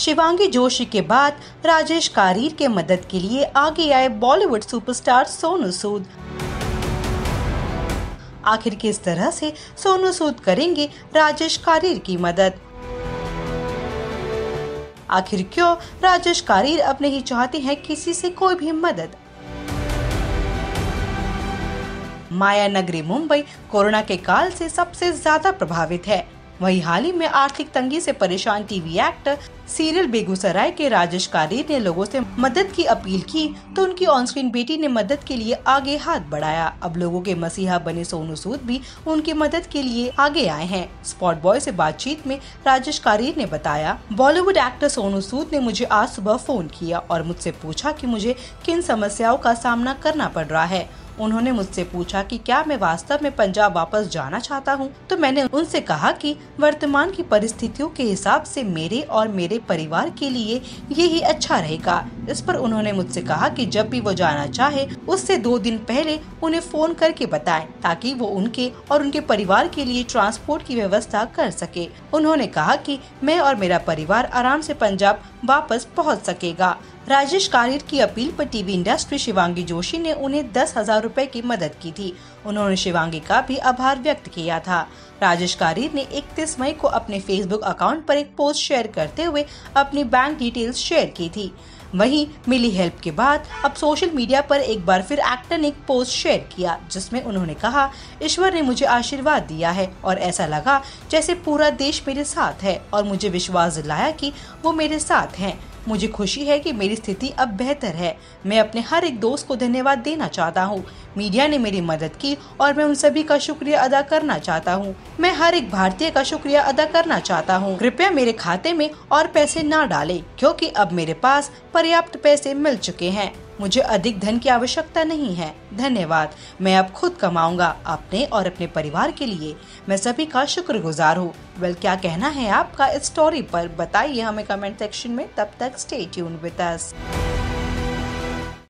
शिवांगी जोशी के बाद राजेश कारीर के मदद के लिए आगे आए बॉलीवुड सुपरस्टार सोनू सूद। आखिर किस तरह से सोनू सूद करेंगे राजेश कारीर की मदद? आखिर क्यों राजेश कारीर अब नहीं चाहते हैं किसी से कोई भी मदद? माया नगरी मुंबई कोरोना के काल से सबसे ज़्यादा प्रभावित है। वहीं हाल ही में आर्थिक तंगी से परेशान टीवी एक्टर सीरियल बेगूसराय के राजेश कारीर ने लोगों से मदद की अपील की तो उनकी ऑन स्क्रीन बेटी ने मदद के लिए आगे हाथ बढ़ाया। अब लोगों के मसीहा बने सोनू सूद भी उनकी मदद के लिए आगे आए हैं। स्पॉट बॉय से बातचीत में राजेश कारीर ने बताया, बॉलीवुड एक्टर सोनू सूद ने मुझे आज सुबह फ़ोन किया और मुझसे पूछा कि मुझे किन समस्याओं का सामना करना पड़ रहा है। उन्होंने मुझसे पूछा कि क्या मैं वास्तव में पंजाब वापस जाना चाहता हूँ, तो मैंने उनसे कहा कि वर्तमान की परिस्थितियों के हिसाब से मेरे और मेरे परिवार के लिए यही अच्छा रहेगा। इस पर उन्होंने मुझसे कहा कि जब भी वो जाना चाहे उससे दो दिन पहले उन्हें फ़ोन करके बताएँ ताकि वो उनके और उनके परिवार के लिए ट्रांसपोर्ट की व्यवस्था कर सके। उन्होंने कहा कि मैं और मेरा परिवार आराम से पंजाब वापस पहुँच सकेगा। राजेश कारीर की अपील पर टीवी इंडस्ट्री शिवांगी जोशी ने उन्हें दस हज़ार रूपए की मदद की थी। उन्होंने शिवांगी का भी आभार व्यक्त किया था। राजेश कारीर ने 31 मई को अपने फेसबुक अकाउंट पर एक पोस्ट शेयर करते हुए अपनी बैंक डिटेल्स शेयर की थी। वहीं मिली हेल्प के बाद अब सोशल मीडिया पर एक बार फिर एक्टर ने एक पोस्ट शेयर किया, जिसमें उन्होंने कहा, ईश्वर ने मुझे आशीर्वाद दिया है और ऐसा लगा जैसे पूरा देश मेरे साथ है और मुझे विश्वास दिलाया कि वो मेरे साथ हैं। मुझे खुशी है कि मेरी स्थिति अब बेहतर है। मैं अपने हर एक दोस्त को धन्यवाद देना चाहता हूँ। मीडिया ने मेरी मदद की और मैं उन सभी का शुक्रिया अदा करना चाहता हूँ। मैं हर एक भारतीय का शुक्रिया अदा करना चाहता हूँ। कृपया मेरे खाते में और पैसे न डाले, क्यूँकी अब मेरे पास पर्याप्त पैसे मिल चुके हैं। मुझे अधिक धन की आवश्यकता नहीं है। धन्यवाद। मैं अब खुद कमाऊँगा अपने और अपने परिवार के लिए। मैं सभी का शुक्रगुजार हूँ। वेल, क्या कहना है आपका इस स्टोरी पर? बताइए हमें कमेंट सेक्शन में। तब तक स्टे ट्यून विद अस